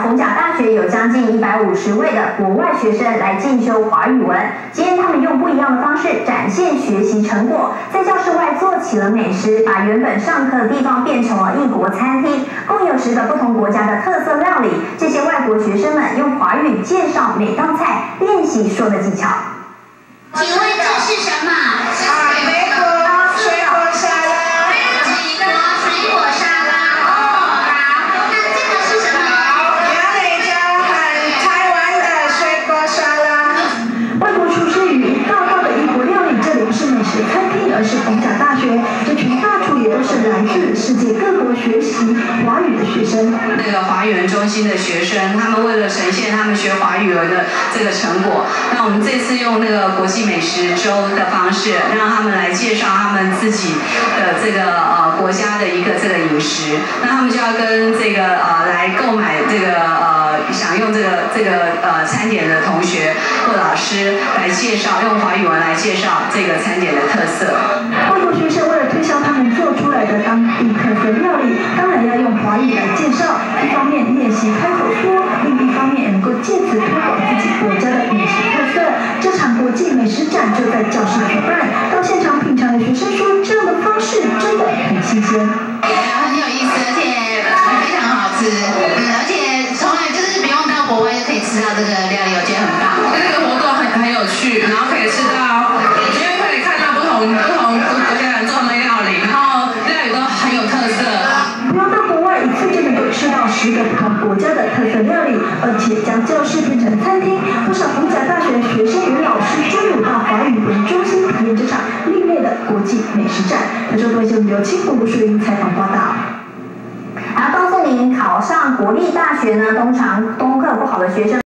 逢甲大学有将近一百五十位的国外学生来进修华语文。今天他们用不一样的方式展现学习成果，在教室外做起了美食，把原本上课的地方变成了异国餐厅，共有十个不同国家的特色料理。这些外国学生们用华语介绍每道菜，练习说的技巧。各国学习华语的学生。那个华语文中心的学生，他们为了呈现他们学华语文的这个成果，那我们这次用那个国际美食周的方式，让他们来介绍他们自己的这个呃国家的一个这个饮食。那他们就要跟这个呃来购买这个呃享用这个这个呃餐点的同学或老师来介绍，用华语文来介绍这个餐点的特色。这场国际美食展就在教室举办，到现场品尝的学生说，这样的方式真的很新鲜。很有意思，而且非常好吃。嗯，而且从来就是不用到国外就可以吃到这个料理，我觉得很棒。这个活动很很有趣，然后可以吃到。因为可以看到不同不同国家人做的料理，然后料理都很有特色。不要到国外一次就能够吃到十个不同国家的特色料理，而且将教室变成餐厅。不少逢甲美食展。台中卫视刘清福、录音采访报道。还要告诉您，考上国立大学呢，通常功课不好的学生。